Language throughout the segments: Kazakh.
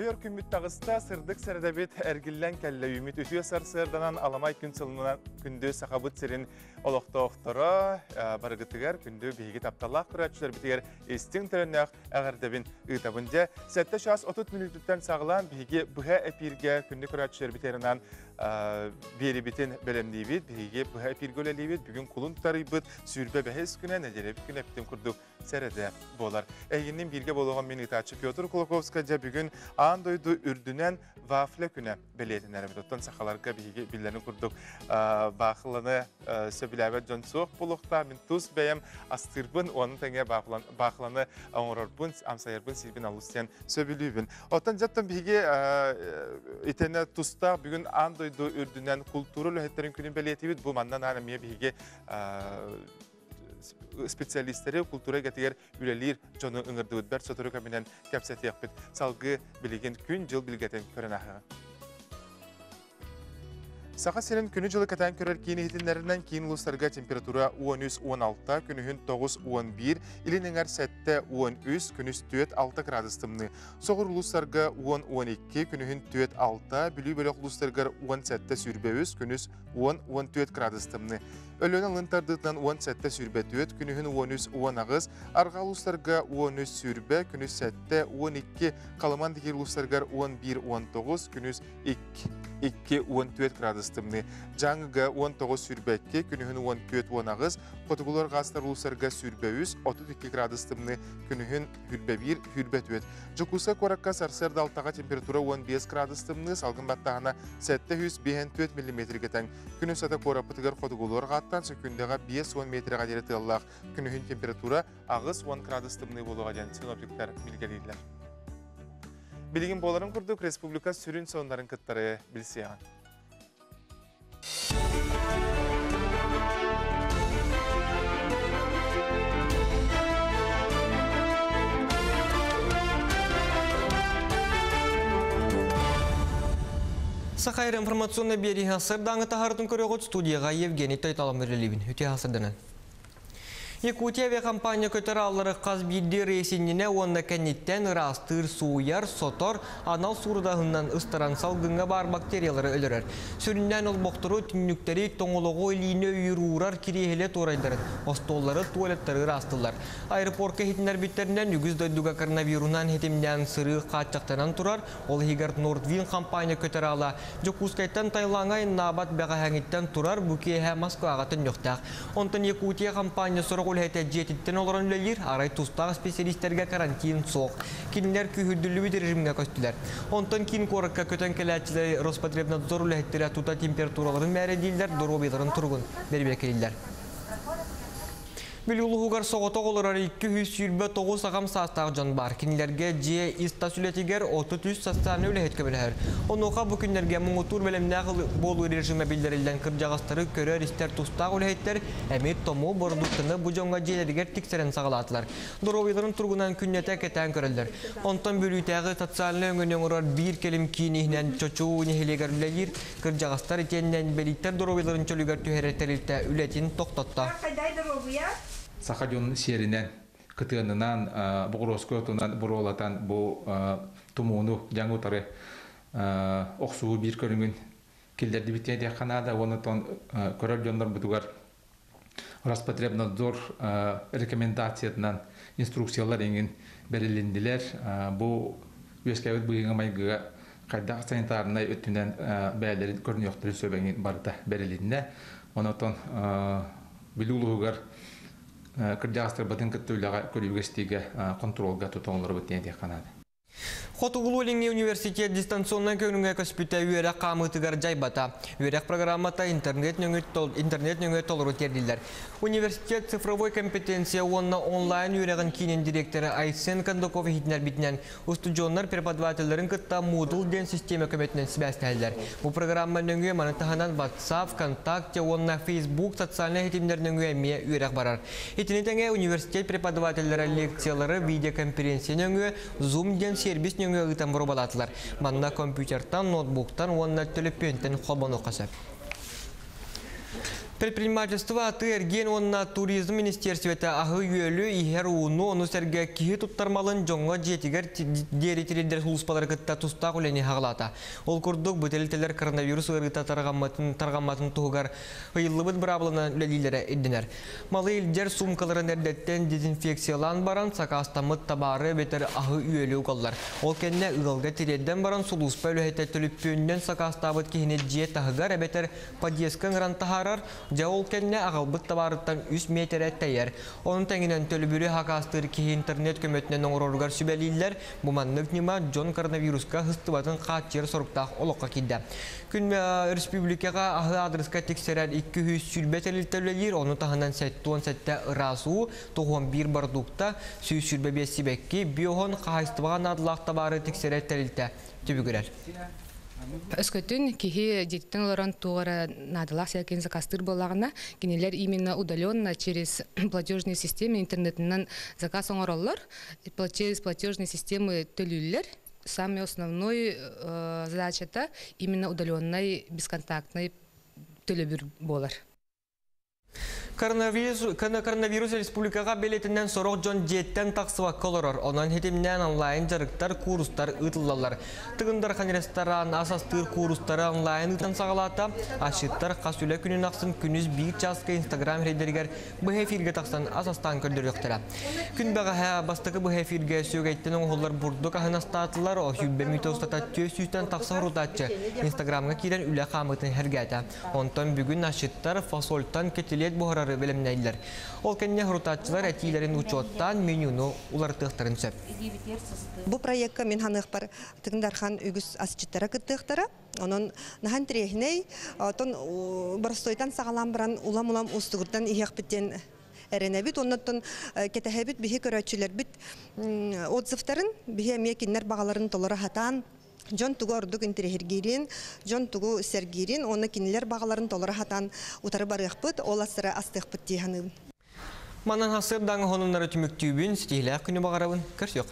Ойор күмміт тағыста сырдық сәрдәбет әргіллән кәлі үміт үтіе сар сырданан аламай күн сылынан күнді сақабыт сірін олықта оқтыра барығытығар күнді бейгі тапталақ күрәтшілер бітігер естің түрінәқ әғірдәбін ұйтабынде. Сәтті шас 30 минуттан сағылан бейгі бұға әпирге күнді күрәтшілер бітерінен бері бітін бәлемдейбет, бейгі бұға әпиргөлелейбет, бүгін құлын тарайбыт, сүрбе бәхес күні, нәделеп күн әптен күрдік сәреді болар. Әйгіннен бірге болуған мен итачы Петр Кулаковска жа бүгін андойду үрдүнен вафле күнә белетин әрбет. Оттан сақаларға бейге билләні күрдік бақыланы сөбіләбет жон соқ бұлықта, мен тұз бәйім астырбын, оның тәңе бақыланы оңырарбын, амсайырбын, сирбін алыстен сөбілүйбін. Оттан жаттан бейге итені тұста бүгін андойду үрдүнен культуры лөхеттерін күнін белетибит, бұл маннан анамия бейге специалисттері культура гәтигер үлелер жоны ыңырдыбыт бәр сотыры көмінен кәпсәтияқпет салғы білеген күн жыл білгетен көрін. Сақа сенен күні жылы кәтән көрер кейін етінлерінен кейін ұлыстарға температура 13-16, күнігін 9-11, илін әңір сәтті 13, күніс 2-6 градустымны. Соғыр ұлыстарға 10-12, күнігін 2-6, білі бөлік ұлыстарға 10 сәтті сүрбеуіз, күніс 10-14 градустымны. Өлөн алынтардытынан 10 сәтті сүрбе 4, күнігін 13-10 ағыз, арға ұлыстарға 13 сүрбе, күніс сәтті 12, қалыман дегер ұлыстарға 11-19, күніс 2-14 градустымны. Жаңыға 19 сүрбәтке, күнігін 14-10 ағыз, Қотығылар ғастар ұлысарға сүрбәуіз 32 градустымны күнігін хүрбәбір, хүрбәт өт. Жүкуса қораққа сарсырды алтаға температура 15 градустымны, салғын баттағына сәтті 154 мм кетен. Күні сәті қорапытығыр қотығылар ғаттан сөкіндіға 5-10 метрға дері тыллақ. Күнігін температура ағыз 10 градустымны болуға жән синоптиктер білгелейлер. Білген боларын күрдік республика сүрін соңдарын күттары білсеяған. Сахайр информационный берега сырдаңы тахардың көріғыт студияға Евгений Тойталам өрелебін. Өте асырдынан. Якутия компания көтері алыры қаз бірді рейсініне онна кәнеттен растыр, суяр, сотор, анал сурдағынан ыстыран салғынға бар бактериялары өлірер. Сүрінден ол боқтыру түнніктері тоңылығы өйлейіне үйірурар кирехеле торайдарын, остоллары туалеттері растылар. Аэропорт кәхетінер біттерінен үгіз дөйдіға коронавирунан хетімден сыры қатчақтанан тұрар, ол хигард Нордвин компания көтері ала. Жокускайттан Тайлаңай набат бәға әңіттен тұрар бүкеһә Москваға төннөқтақ. Онтан Якутия компания сұрық үләйті жетіттен оларын үлелер, арай тустағы специалисттерге карантин соқ. Кинлер күйірділі режимге көстілер. Онтан кин корыққа көтен кәләтчілер Роспотребнадзор үләйттері тута температураларын мәре дейлер, дұробиларын тұрғын бербекелілер. Билулугар соғыта оларар 229 сағам састағы жон бар. Кинлерге же иста сүлетігер 33 састаны үлі хетке білер. Онуға бұл күндерге мұңытур бәлемнәғыл болу режимі білдірілден кіржағастары көрер істер тұстағы үлі хеттер әмет тому бұрдықтыны бұл жонға желергер тіксерін сағалатылар. Дұровиларын тұрғынан күннете кетен көрілдер. Онтан бөлітәғі социалны өңін өңірар бір келім кейінігінен чочу нехелегер үлелер, кіржағастар етеннен белиттер дұровиларын чөлігер түйереттерілті үлетін тоқтатта. Сахадюн серинен кытыанынан бугроскотунан буролатан бу тумуну жаңутары оксуу бир көрүнгүн килдерди битеде канада онотон көрөр жондар бутугар Роспотребнадзор рекомендациятынан инструкциялар эңин берилиндилер бу үескәбит быйыңа майгыга кайда санитарный өттүнен бәлерин көрнөктөрү сөбеңин барда берилинне онотон билулугар кырдягастар батын кыттуулага көрүгестиге контролга тутоңлор бутен канады Хотугулулинги университет дистанционный көнүнгө көспүтө камытыгар жайбата. Үйөрөк программата интернет нөңөт интернет нөңөт толору тердилер. Университет цифровой компетенция онна онлайн үйөрөгөн кинен директору Айсен Кандаков хитнер битнен устуджоннар преподавательлерин кытта Moodle ден система көмөтүнөн сибәстәлдер. Бу программа нөңгө манытаханан WhatsApp, ВКонтакте, онна Facebook социальный хитимдер нөңгө эме үйөрөк барар. Хитинетеңе университет преподавательлери лекциялары видеоконференция нөңгө Zoom ден сервис ыытан бурубалатылар. Манна компьютертан, ноутбуктан, онна төлөппөнтен холбону касап. Предпринимательство аты эрген онна туризм министерствете ахы үйелі ихер уну оны сәрге кихи туттармалын жоңға жетігер деретелендер хулуспалар кытта туста құлені хағалата. Ол күрдік бүтелітелер коронавирус ыргыта тарғамматын тарғамматын туғар ыйылыбыт бұрабылына үлелилері еддінер. Малы илдер сумкаларын әрдеттен дезинфекциялан баран сакастамыт табары бетер ахы үйелі уғалар. Ол кенне ұғалға тиредден баран сулуспа өліхетті төліппүйінден сакастабыт кихіне жие тағығар әбетер подъескін Жаул кенне ағалбыт табарыттан 3 метр әттәйер. Оның тәңінен төлібүрі хақастыр ки интернет көмөтінен оңыроргар сүбәлейлер бұманлық нима Джон коронавируска хыстыбатын қатчер сұрыптақ олыққа кидді. Күн республикаға ағы адреска тексерер 200 сүрбет әлілтәулелер, оны тағынан сәтті сәтті ырасу, тоғын бір бардукта сүйіз сүрбе бесібекки биохон қағайстыбаған адылақ табары тексерер тәлілті түбігірер. Өскөтүн кихи жеттен олорон тугара надылах сәкен закастыр болагына именно удаленно через платежные системы интернетинен заказ оңороллор через платежные системы төлүллер самый основной э, задача именно удаленной бесконтактной төлөбүр болар Коронавирус, коронавирус республикаға белетінен сорок жон жеттен тақсыва колорор. Онан хетімнен онлайн жарықтар, курустар ұтылалар. Тығындар қан ресторан, асастыр курустары онлайн сағалата. Ашыттар қасүлі күнін ақсын күніз жасқа инстаграм рейдергер бұл эфирге тақсан асастан көрдір. Күн баға ха бастықы ашыттар фасольтан кетилет бұғырары белемнәйлер. Ол кәнне хұрутатчылар әтилерін учоттан менюну улар тықтырын сөп. Бу проектка мен ханых бар тыңдархан үгүс асчыттара кыттыктара. Онон нахан трехней, тон барстойтан сагалам баран улам улам устугурдан иһек биттен эренебит оннотон кетехебит бихи көрөчүлөр бит отзывтарын бихи мекиннер багаларын толора хатан Жон тугу ордук интерехиргирин, жон тугу сергирин, оны кинилер багаларын толора хатан утары барыхпыт, ол асыра астыхпыт тиханы. Манан хасыр даңы хонунлары түміктүйбін, стихілі күні бағарабын, көрсі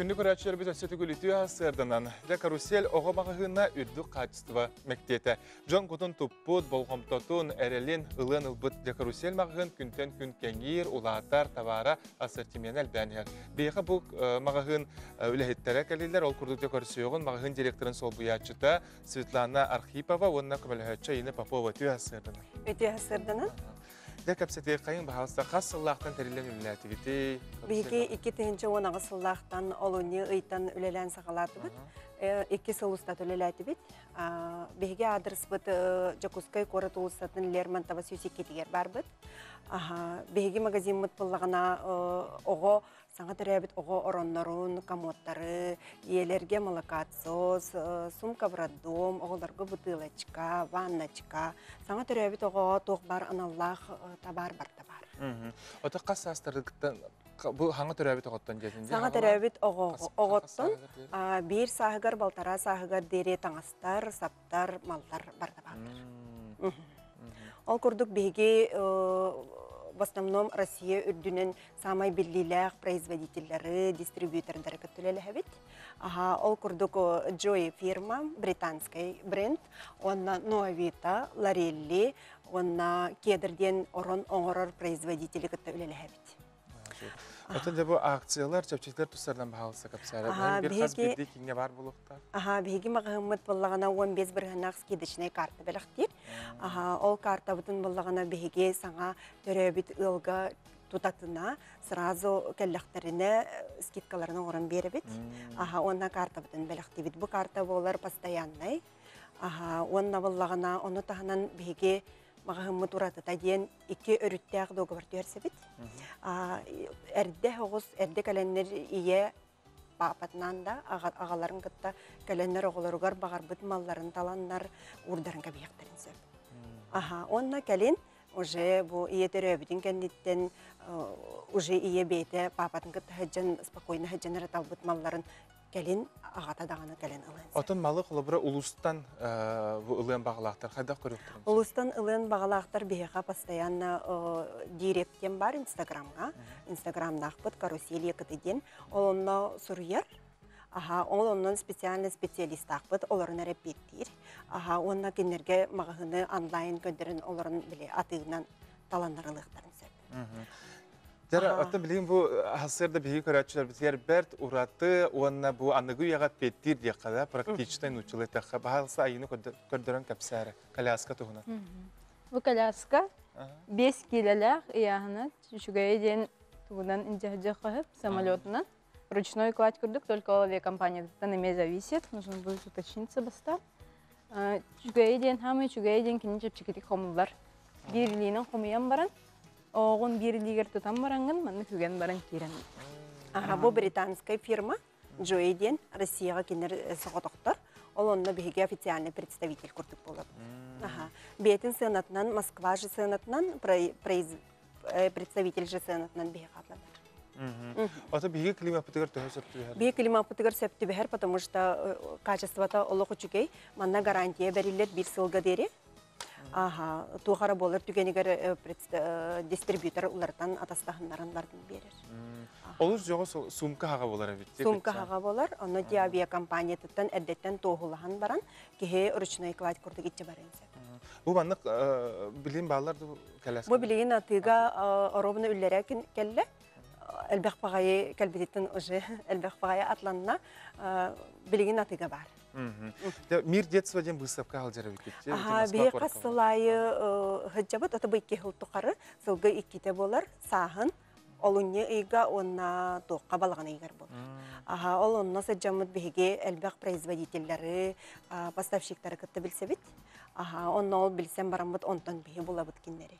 Күнді көрәтшілер біз өсеті көлітіу асырдынан. Дә карусель оғы бағығына үрді қачыстыва мәктеті. Жон құтын тұппыт, болғымтотын, әрелін, ылын ылбыт дә карусель мағығын күнтен күн кәңгер, улаатар, тавара, ассортимент әлбәнер. Бейхі бұл мағығын үләхеттері кәлелер, ол күрдік декорсиоғын мағығын директорын сол бұячыта Светлана Архипова, онына ені Попова түй асырдынан. Өте hasırdana. Дә кәпсәте қайын бағалыста қас сыллақтан тәрелен үләтігіті. Биги икки тегенче онага сыллахтан олуни ыйтан үлелән сагалаты бит. Икки сылуста төлеләти бит. Биги адрес бит Жакускай корот улустатын Лермонтова сүйсекке тигер бар. Аха, биги магазин мут буллагана ого саңа төрәбит ого ороннорун, комодтары, иелерге молокоотсос, сумка в роддом, оголарга бутылочка, ванночка. Саңа төрәбит ого тох бар аналлах табар бар табар. Ота қас астырдықтан, бұл хаңы төрәбет оғыттан жетінде? Саңа төрәбит оғоттон, бир сағығар балтара сағығар дере таңастар, саптар, малтар бар табар. Ол күрдік беге в основном Россия үрдүнен самай биллилях производительлері, дистрибьютордары көттілелі әбет. Ага, ол күрдік Joy фирма, британский бренд, онна Новита, Ларелли, онна кедірден орон оңорор производители көттілелі әбет. Отын бұл акциялар, чөпчектер тұстардан бағалысы кәпсәрі. Аха, Bir қаз беге- бірдей кеңе бар бұлықта. Аха, биһиги мағымыт боллагана 15 бір ғанақ скидочный карта белектир. Аха, ол карта бутын боллагана биһиги саңа төрөбит ылга тутатына сразу келлехтерине скидкаларына орын беребит. Аха, онна карта бутын белектибит. Бу карта болар постоянный. Аха, онна боллагана оны таханан биһиги мағымыт уратыта диен икки өрүттәк договор төрсебит. Әрде хоғыз, әрде кәләннер ие папатынан да агаларын кытта кәләннер оголоругар багар бит малларын таланнар урдарын кабияктарын сөп. Аха, онна кәлен уже бу ие төрөбүтүн кәндиттен э, уже ие бейте папатын кытта хаджан спокойно хаджан талбыт малларын кәлен агата даганы кәлен ылын. Отын малы құлыбыры ұлыстан бұл ылын бағалақтар. Қайда көріктірін? Улустан ылын багалаактар биһига постоянно э, директтен бар инстаграмга. Инстаграмда ахпыт карусель екытыден. Олонно сурьер. Аха, ол оннан специальный специалист ақпыт, оларын әреппеттір. Аха, онна кенерге мағыны онлайн көндерін оларын біле атығынан таландарылықтарын сөп. Жара, Ага. отта билигин бу хасырда биги көрәчүләр битер берт ураты, уанна бу аныгы ягат петтир дия када практичный училы тахха көрдөрөн капсары коляска тугуна. Бу коляска Ага. 5 килолях яхна чугай ден тугунан инжахжа кахып самолетынан ручной кладь курдук, только ол авиакомпания зависит, нужно будет уточниться баста. Чугай ден хамы чугай ден кинин чепчикити хомулар. Бир линен хомуян баран, оғын бир лигер тутан баранган, манны хүген баран кирен. Аха, бу британская фирма Джоэден Россияга кинер соғотоқтар. Ол онна биһиге официальный представитель курдук болот. Аха. Бетин сынатынан, Москва произ- э, представитель же сынатынан биһи катладар. Отта биги климат битер төһөсөп түһәр. Бие климат путыгар сөпті бәһәр, потому что качеството олық үчігей, манна гарантия берилет бір сылға дері. Ага, туғара болыр түгенігер э, э, дистрибьютор улардан атастахынларын бардын берер. Жого сол- сумка хага болар бит. Сумка хага болар, оны диабия компания тұттан әддеттен тоғылахан баран, кеге ручной кладь барын сөп. Бу маннык билим баллар ду коляска. Бу билеген атыга ровно үлләрә кин- келле. Әлбәқ пағайы кәлбететтен уже әлбәқ пағайы атланна билеген атыга бар. Мир детства ден выставка алжара бит. Ага, бие қасылайы хыджабыт, аты бейке хыл тұқары, сылғы икките болар, сағын, олуне ига онна тоққа балған игер бол. Ага, ол онна саджамыт беге әлбәқ производительлері, а, поставщиктары кітті білсе бит. Ага, онна ол білсен барамыт онтан беге була бит киннери.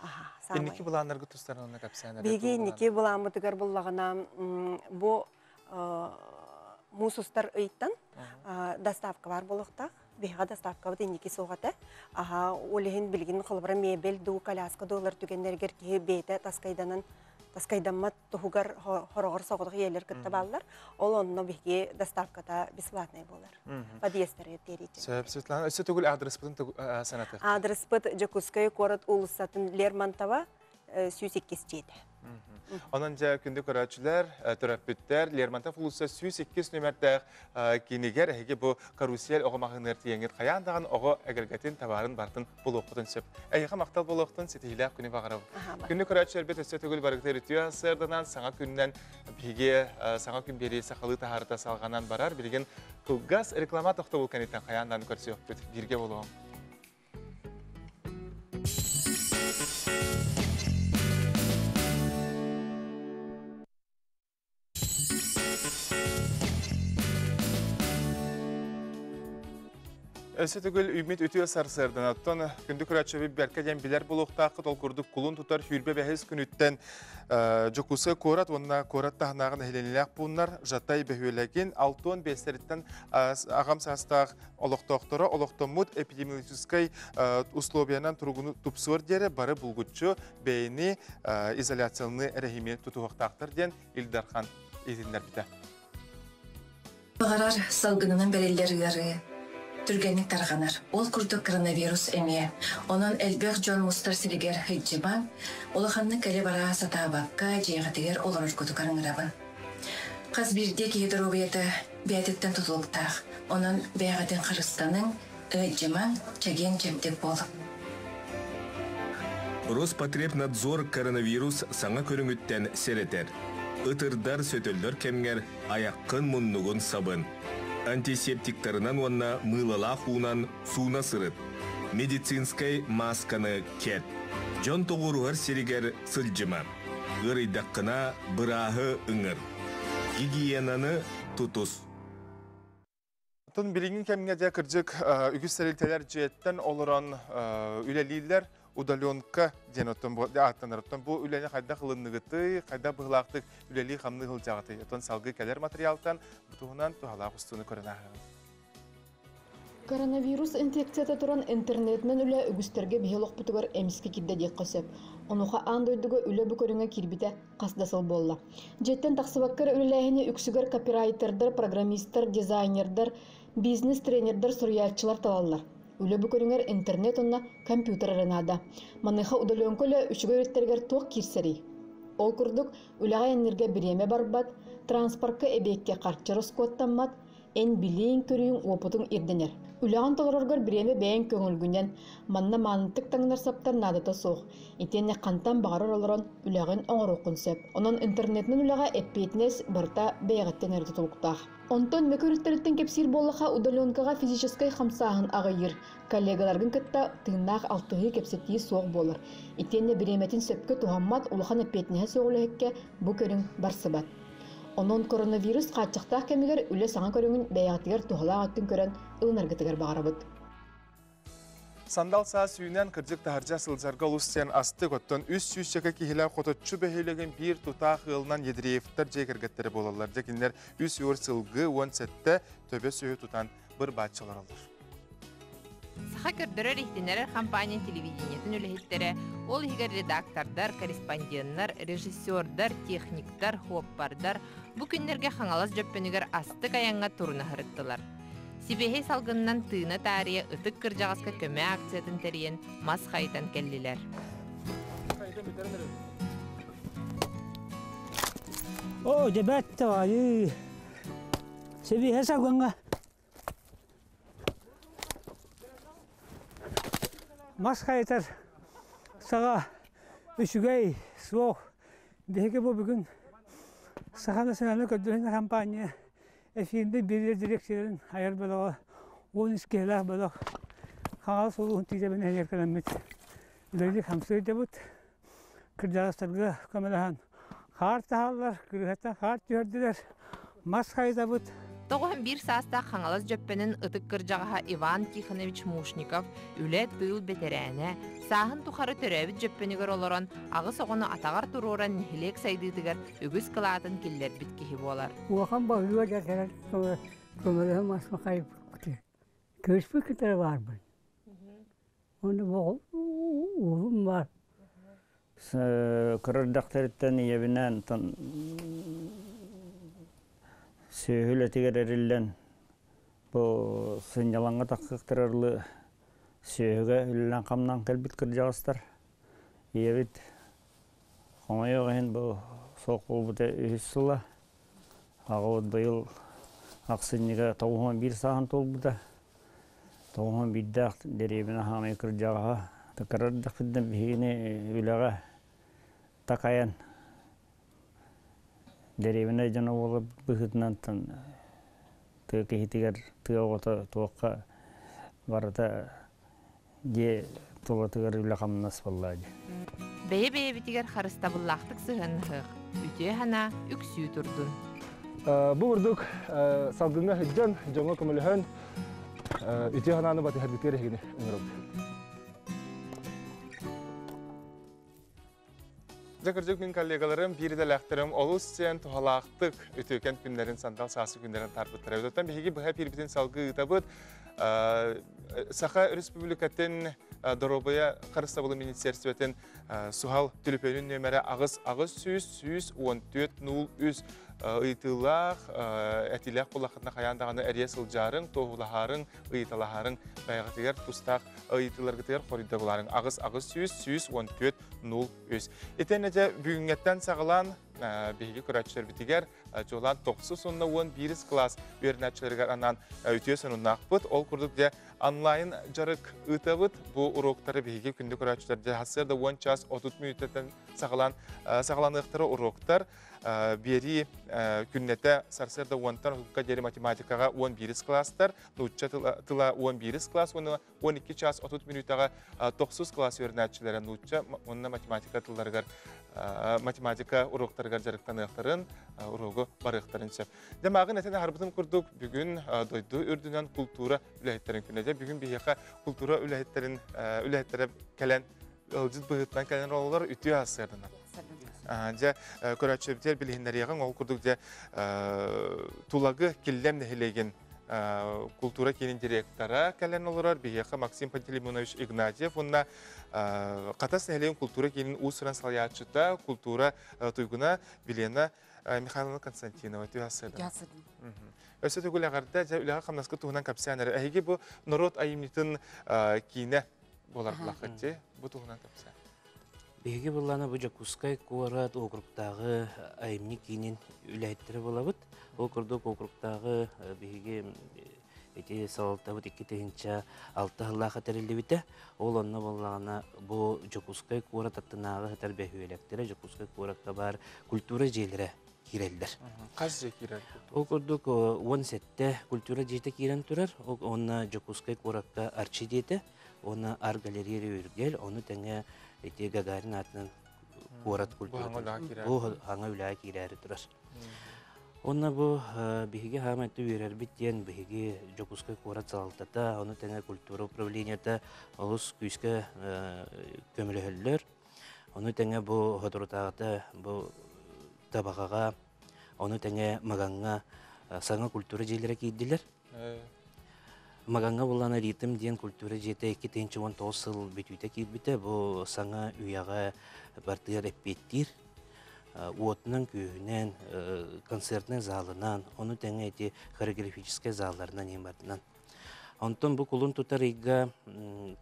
Ага, Энники самай. буланнарга тустарына капсана. Беге неке буламытыгар буллагана бу мусустар ыйттан доставка бар болуқта. Бега доставка бит неке соғата. Ага, олеген билген кылбыра мебель ду коляска доллар түгеннергер ки бете таскайданын таскайданма тугар хорогор соғдық елер кітті баллар. Ол онно беге доставката бесплатный болар. Подъездері терите. Сөп Светлана, өсө түгүл адрес бүтүн санаты. Адрес бит Жакуская город улысатын Лермонтова сүйсеккес жеті. Онан жа күндө көрәчүләр, төрәппүттәр, Лермонтов улусы 108 нөмәрдә кинигер әге бу карусель огымагыныр тиеңет каяндаган ого әгәргәтен товарын бартын булуктын сөп. Әйга мактал булуктын сетилә күне багырып. Аха, бар. Күндө көрәчүләр бит өсө түгүл барыктыр үтүя сырдынан саңа күннән биге саңа күн бери сакалы тахарыта салганан барар билген Кылгас реклама. Өсі түгіл үміт үтіе сарсырдан аттан күнді күрәтші бәрке ден білер болуқтақы толқырдық құлын тұтар хүрбе бәхіз күніттен жокусы корат, онна корат тағынағын әйленіләк бұнлар жаттай бәхуелеген алтон бәстеріттен ағам састақ олықтоқтыры, олықтомут эпидемиологическай условиянан тұрғыны тұпсуыр дері бары бұлғытшы бәйіні изоляциялны рәхиме тұтуықтақтыр ден Илдархан едіндер біті. Бағарар салгынынан бәреллергері түргенік тарғанар. Ол күрді коронавирус әме. Онан әлбек Джон Мустар сиригер хыджибан, олықанны кәлі бара сатабаққа жиғатығер олар көті карыңырабын. Қаз бірде кейдіроветі бәдеттен тұтылықтақ. Онан бәғатын қырыстаның ыджиман чаген жемтек болып. Роспотребнадзор коронавирус саңа көрүңүттен серетер. Ытырдар сөтөлдөр кемгер аяққын мұннуғын сабын. Антисептиктарынан онна мылала хуунан суына сырыт. Медицинскай масканы кет. Жон тоғыруғар серигер сылжыма. Үрейдаққына бұрағы ыңыр. Гигиенаны тутус. Тон билигин кемге жа кыржык үгүс сәрелтелер жеттен үлелилер удаленка ден оттон бу үлени кайда кылынныгыты кайда быгылактык үлели хамны кылжагыты оттон салгы келер материалтан бутугунан тухалак устуну көрөнө Коронавирус инфекцията туран интернетнен үле үгүстерге бихелок бутугар эмиске кидде диек көсөп. Онуха андойдуга үле бүкөрүңө кирбите касдасыл болла. Жеттен таксыбаккар үлелэхини үксүгөр копирайтердер, программисттер, дизайнердер, бизнес тренердер, сурьячылар талаллар. Үле бүкөрүңөр интернет онна компьютер аренада. Маныха удаленкөлө үчүгө үттергер ток кирсери. Ол курдук үлэҕэ эннерге биреме барбат, транспортка эбекке карчарыс куоттаммат, эн билиин көрүүн уопутун ирденер. Үлэҕэн толороргор биреме бэйэн көңүлгүнен, манна маанытык таңнар саптар надата суох. Итенне кантан бағарар олорон үлэҕин оҥорукун сөп. Онон интернетнин үлэҕэ эппейтинес барта бэйэгэттен эрди тулуктаах. Онтон мөкөрүттөрүттен кепсир боллаха удаленкага физической хамсааһын аҕайыр. Коллегаларгын кытта тыыннаах алтыһы кепсетии суох болар. Итенне биреметин сөпкө тухаммат улахан эппейтинеһе соҕулэһикке бу көрүң барсыбат. Онон коронавирус качыктаах кемигер үле саңа көрүңүн бэйэҕатыгар тухалаах аттын көрөн ылнаргытыгар бағарабыт. Сандал саа сүйінен кырдык тахаржа сылзарга улустен асты көттөн үс сүйсеке кихилер коточчу бөхейлеген бир тутаах ылынан едреевтер жекергеттері болалар. Жекинлер үс юр сылгы он сетте төбе сүйі тутан бір батчылар алыр. Саха көрдөрөр ихтинерер компания телевидениетін үлехеттері, ол егер редактордар, корреспонденттар, режиссердар, техниктар, хоппардар бу күннерге хаңалас жөппөнүгер асты каянга туруна хырыттылар. Сибехе салгыннан тыына таария ытык кыржагаска көмө акциятын териен мас хайтан келлилер. О, дебет тавайы. Сибехе. Мас хайтар сага үшүгей суох беге бу бүгүн сахана сахана көдөрүн компания эфирде бирер дирекцияларын аяр балага он искелах балак хагал сулуун тиде бен эркелемит лели хамсый дебут кыржагастарга көмөлахан хар тахаллар кыргата хар жөрдүлер мас хайдабут Тоғын бир сааста хаңалас жөппенін ытык кыржагаха Иван Тихонович Мушников үле тыл бетерәне, саһын тухары төрәбит жөппенигер олорон, агыс оғыны атағар туруран нихилек сайдыдыгар үгіз кылаатын киллер бит кихи болар. Уахан бағыла жакарат көмөлөһө масма кайып күтү. Көспү китер бар бу. Оны богу улум бар. Кырырдактарыттан иебинен сөйхүлетигер эриллен бу сынялаңга таккыктырарлы сөйгө үллен камнан келбит кыржагыстар иебит хомайогын бу сокулбута үһүссыла агыбыт быйыл аксыннига тоғуон бир сахан толбута тоғуон биддак деребине хамай такарардак бидден бигини үлага такаян деревина жана болуп быхытынан тан тыакехитигер тыагото туакка барата же тулатыгар үле камнас боллаади Бәйе бәйе битигер харыстабыллақтық сыһыннахық. Үтө хана үксүү турдун. Бу урдук салгынга хыджан жоңго көмөлөһөн үтө хананы баты хәрбитер хигини ыңырып. Жакыржык мен коллегаларым бириде ләхтерим олус сен тухалақтык өтөкен күнлерин сандал сасы күнлерин тарбыттыр. Өтөтен беги быха пирбитин салгы ытабыт Саха республикатын Доробая Қарыстабылы министерстветін сухал түліпөнін нөмірі ағыз ағыз сүйіз сүйіз 14-0-3 ыйтылах әтилях қолақытына қаяндағаны әрия сылжарын, тоғылахарын, ыйталахарын байғатығар тұстақ бұларын ағыз ағыз сүйіз сүйіз 14-0-3. Етен әже бүгінгеттен сағылан бейгі күрәтшілер бітігер жолан 9 сонна 11 класс өрнәтшілерге анан өте сонунақ бұд. Ол де онлайн жарык бу уроктары бейге күндік күрәтшілерде хасырда 10 час 30 минуттен сағылан сағыланықтары уроктар бери күннете сарсырда 10-тан хукка дери математикаға 11 класстар, нучча тыла 11 класс, оны 12 час 30 минуттаға 9 класс өрнәтшілері нучча, онына математика тылларығар математика уроктарыгар жарыктаныктарын урогу барыктарын сөп. Демагы нетен харбытын курдук бүгүн дойду үрдүнөн культура үлэхеттерин күнөдө бүгүн бияка культура үлэхеттерин үлэхеттере келен ылжыт быгытынан келен роллар үтү. Жа көрөчөбүтер билихиннерияған ол курдук же тулагы киллем нехилеген культура кенин директора кәлен оларар бияқа Максим Пантелеймонович Игнатьев онна қатас нәлеген культура кенин усыран салячыта культура туйгуна Билена Михайловна Константинова түйасырды. Өсі түгіл ағарда жа үліға қамнаскы туғынан капсиянары. Әйге бұл народ айымнитын кейіне болар бұлақытте бұл туғынан капсиян. Беги буллана бу Жакускай куарат округтагы айымни кинин үләйттері болабыт. Ол курдук округтагы беги эти салалтабыт икки тыгынча алты хыллаха терилибите. Ол онна боллагана бу Жакускай куарат аттынагы хатар бәхүелектері. Жакускай куаратка бар культура жейлері кирелдер. Қаз же кирер? Ол курдук он сетте культура жейте кирен турар. Ол онна Жакускай куаракка арчи дейте. Оны ар галерея үргел, оны тәңе эти Гагарин атынан куарат культура. Бу хаңа үләгә кирәре турар. Онна бу биһиге хаматты үйрәр биттен биһиге Жокускай куарат салтата, оны тәңе культура управлениета олус күскә көмөлөһөллөр. Оны тәңе бу ходуртагыта бу табагага, оны тәңе маганга саңа культура җейләре кийдиләр. Маганга булана ритм ден культура жете 2-19 сыл бүтүтә кирбите бу саңа уяга бартыр эппеттир. Уотнан күйінен, концертный залынан, оны тәңе эти хореографический залларынан ең бартынан. Онтон бу кулун тутар ига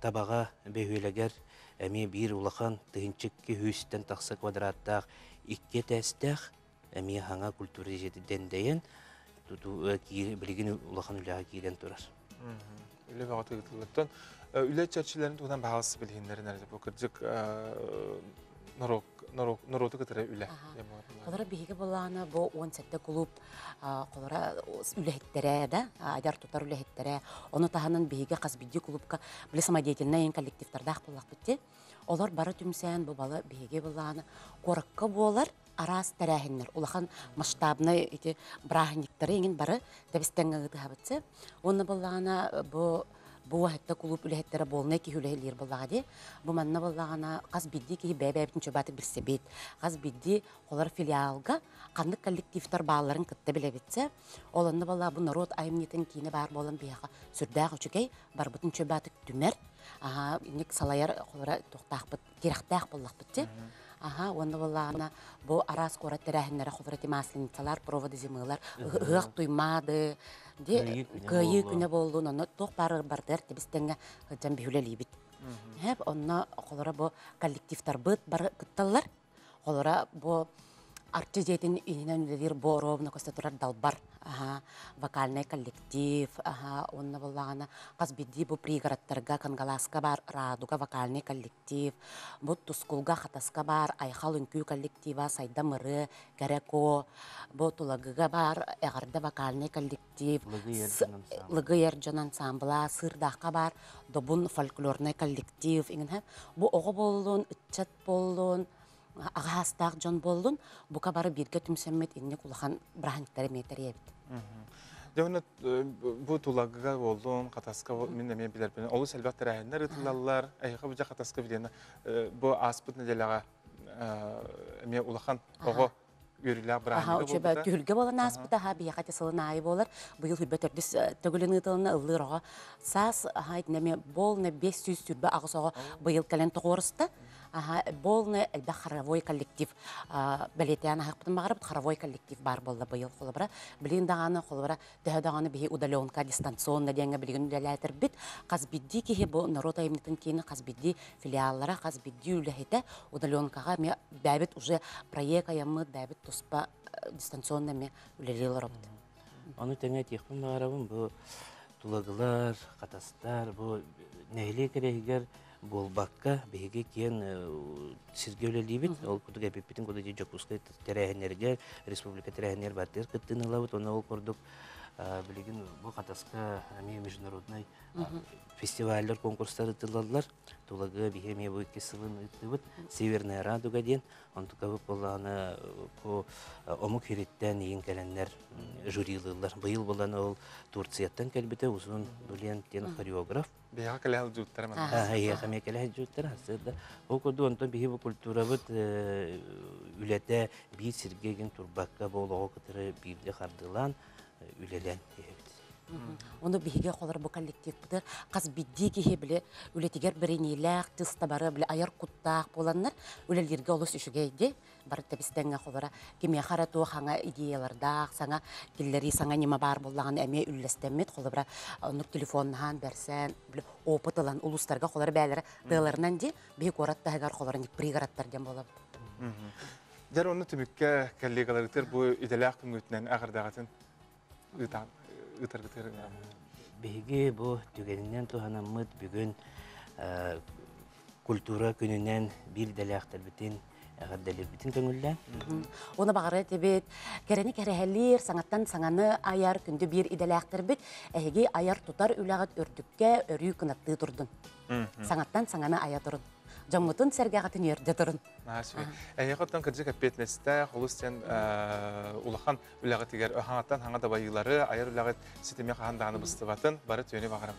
табага бөһүләгәр әме бир улахан тыгынчыкки хүстен тақсы квадраттақ икке тәстәх әме хаңа культура жети дендейен туту билигин улахан үләгә кирен турар. Үле баға тыгытылыттан. Үле чәрчилерин туган бағасы билгендерин әрде бу кырдык нарок нарок народу кытыры үле. Олара биһиге болаана бу 17 клуб колора үлехеттере да адар тутар үлехеттере оны таһанын биһиге казбидди клубка биле самодеятельный коллективтарда булак битти. Олар бары түмсән бу бала биһиге болаана коракка болар арас тәрәһиннәр. Улахан масштабны ити брахниктары иңин бары дәбистәнгә гытабытсы. Оны болаана бу бу хәтта клуб үләһәттәре болны ки хүләһләр буллагы бу манна буллагана каз бидди ки бәбә битен чөбәте билсе бит. Каз бидди олар филиалга канды коллективтар бааларын кытты биле битсе олонны булла бу народ аймнитен кине бар болын бияга сүрдәг үчүгей бар бутын чөбәте түмәр. Ага ник салаяр олара тохтах бит кирахтах буллак битте Ага, онда буллагана бу арас кора тәрәһеннәре ховрати масленицалар, проводы зимылар, ыгык туймады. Де кыйы күнә булды, аны тох бары бардыр тибистәнгә җан бихүләли бит. Хәп онна колора бу коллективтар бит бар кытталар. Колора бу артизетин инен дир боровна костатурар далбар. Ага, вокальный коллектив, ага, онна казбидди бу пригородтарга кангаласка бар, радуга вокальный коллектив, бу тускулга хатаска бар, айхал үнкүү коллектива, сайда мыры, кереко, бу тулагыга бар, эгарда вокальный коллектив, лыгы ерджон ансамбла, сырдаққа бар, добун фольклорный коллектив, иңін бу ого болуын, ытчат болуын, ағастақ жон болдун бука бары бирге түмсәммет инне кулахан брахниктары метер ебит. Дәүнә бу тулагыга болдун, катаска мен мен билер бен. Олы сәлбәт тәрәһеннәр итиллаллар, айга бу катаска билена. Бу аспыт неделага мен улахан ого үрилә Аха, брахнига учеба түлге болан аспыта ха бия кате сылын ай болар. Быйыл хүббе төрдүс төгөлөн ытылына ыллырага. Сас аха неме болны 500 түрбе агысога быйыл кален тогорыста. Аха, болны элбе хоровой коллектив. Белетян хакпытын багырып хоровой коллектив бар болла быйыл холобра. Билин даганы холобра дөһө даганы бихи удаленка дистанционно деңе билген үлеләтер бит. Каз бидди ки бу народ аймнытын кийин каз бидди филиаллара каз бидди үлехете удаленкага ме бәбит уже проект аямы бәбит туспа дистанционно ме үлелелер опты. Аны тәңе тихпин барабын бу тулагылар, катастар, бу нәйле керегер болбакка беге кен сиргеулелибит ол кутуга пепитин куда жокускай терехенерге республика терехенер баттер кыттыныла оны ол курдук билигин бу катаска ами международный фестивальдер конкурстар ытылалар тулагы бихеме бу икки сылын ытыбыт северная радуга ден онтука боланы бу омук хириттен иин келеннер жюрилылар быйыл боланы ол турцияттан келбите узун булен тен хореограф. Бега калел жуттар мен. А, я хаме келе жуттар хасырда. Ол коду онтон бихи бу культура бут үлете би сиргеген турбакка болого кытыры бирде хардылан. Үлелен. Оны биһиге холор бу коллектив бутыр каз бидди киһи биле үлетигер берениләк тыста бары биле аяр куттаак боланнар үлелерге олус үшүгейди бар тебистеңе холора кеме харату хаңа идеялардаак саңа киллери саңа нима бар боллаган эме үллестеммит холобра нур телефоннаан берсен биле опытылан улустарга холор бәләре дыларынан кораттагар холор ник пригородтар дем болот Жар оны түмікке коллегаларытыр бұл иделяқ күнгөтінен ағырдағатын ытаргытыр. Биһиги бу түгенинен туһанаммыт бүгүн э, культура күнүнен бир деляхтар битин агаддалер битин көңүллән. Оны бағары тебет, кәрәні кәрәхәлер, саңаттан саңаны аяр күнді бір иделәқтір бит, әйге аяр тутар үләғат өрдікке өрүй кынатты тұрдын. Саңаттан саңаны ая тұрын. Жаммытын сәргәғатын ерде тұрын. Әйе қоттан кіржі кәппетнесті, қолыс сен улахан үләғат егер өхаңаттан хаңа да байылары, аяр үләғат сетеме қағандағаны бұстыватын, бары түйені бағарам.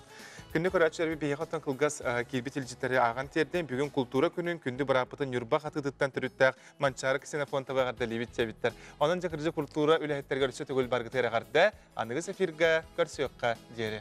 Күнді көрәтші бейе қоттан қылғас келбет елжеттері аған терден бүгін культура күнін күнді бұрапытын юрба қатыдыттан түріттәқ манчары ксенофон табағарда лебет себеттер. Оның жа кіржі культура үләхеттерге өрсі түгіл барғы тәрі ғарды, анығыз эфирға көрсіөққа дері.